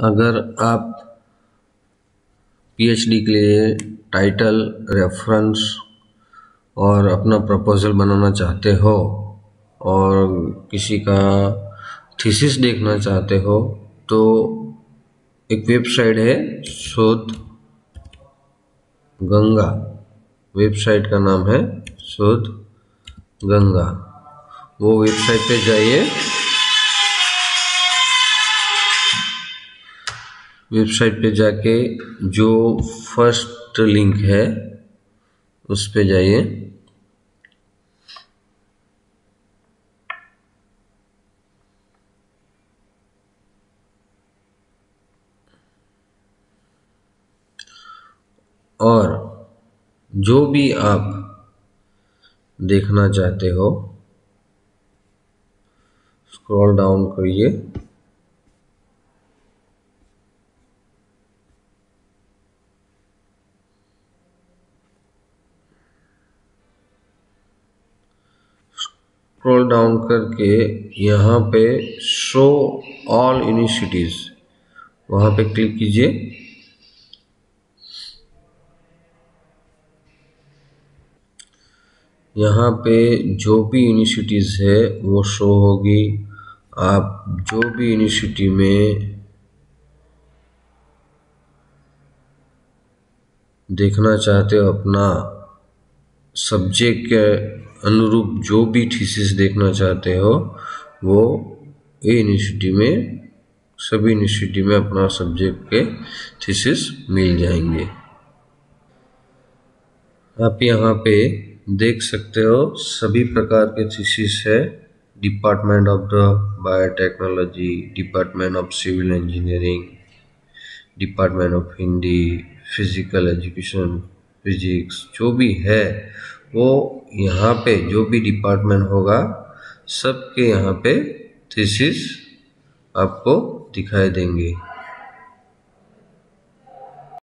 अगर आप पीएचडी के लिए टाइटल रेफरेंस और अपना प्रपोजल बनाना चाहते हो और किसी का थीसिस देखना चाहते हो तो एक वेबसाइट है शोध गंगा। वेबसाइट का नाम है शोध गंगा। वो वेबसाइट पे जाइए। वेबसाइट पे जाके जो फ़र्स्ट लिंक है, उस पे जाइए। और जो भी आप देखना चाहते हो स्क्रॉल डाउन करिए। स्क्रॉल डाउन करके यहाँ पे शो ऑल यूनिवर्सिटीज़ वहाँ पे क्लिक कीजिए। यहाँ पे जो भी यूनिवर्सिटीज़ है, वो शो होगी। आप जो भी यूनिवर्सिटी में देखना चाहते हो अपना सब्जेक्ट के अनुरूप जो भी थीसिस देखना चाहते हो, वो ए यूनिवर्सिटी में, सभी यूनिवर्सिटी में अपना सब्जेक्ट के थीसिस मिल जाएँगे। आप यहाँ पे देख सकते हो, सभी प्रकार के थीसिस है। Department of the biotechnology department of civil engineering department of Hindi physical education physics जो भी है, वो यहाँ पे जो भी डिपार्टमेंट होगा, सबके यहाँ पे थीसिस आपको दिखाई देंगे।